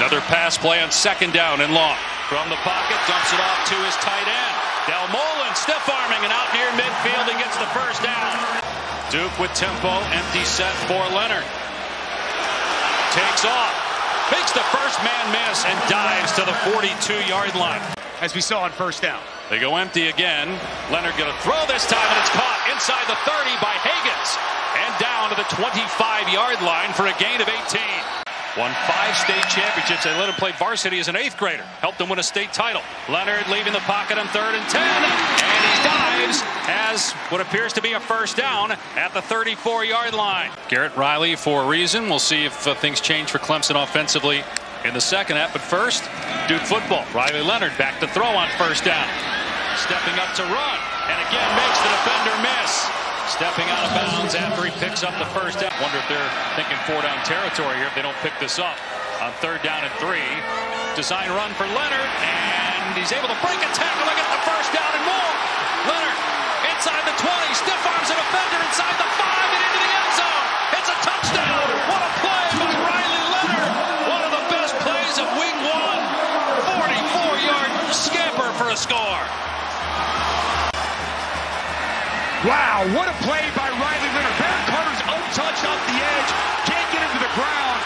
Another pass play on second down and long. From the pocket, dumps it off to his tight end. Dalmolin stiff arming and out near midfield and gets the first down. Duke with tempo, empty set for Leonard. Takes off, makes the first man miss and dives to the 42 yard line. As we saw on first down. They go empty again. Leonard going to throw this time and it's caught inside the 30 by Hagans and down to the 25 yard line for a gain of 18. Won five state championships. They let him play varsity as an eighth grader. Helped him win a state title. Leonard leaving the pocket on third and 10. And he dives as what appears to be a first down at the 34 yard line. Garrett Riley for a reason. We'll see if uh, things change for Clemson offensively in the second half. But first, Duke football. Riley Leonard back to throw on first down. Stepping up to run. And again makes the defender miss. Stepping out of bounds after he picks up the first down. Wonder if they're thinking four down territory here if they don't pick this up on third down and three. Design run for Leonard, and he's able to break a tackle and get the first down and more. Leonard inside the 20, stiff arms a defender inside the five and into the end zone. It's a touchdown. What a play by Riley Leonard. One of the best plays of week one. 44 yard scamper for a score. Wow, what a play by Riley Leonard. Barrett Carter's untouched off the edge, can't get into the ground,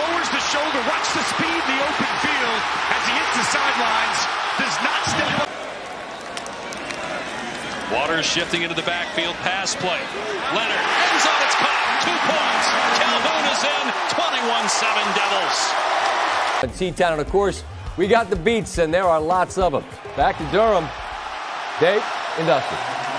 lowers the shoulder, watch the speed in the open field as he hits the sidelines, does not step up. Waters shifting into the backfield, pass play. Leonard ends on its caught, two points. Calhoun is in, 21-7 Devils. T-Town, and of course, we got the beats, and there are lots of them. Back to Durham. Dave, Industrial.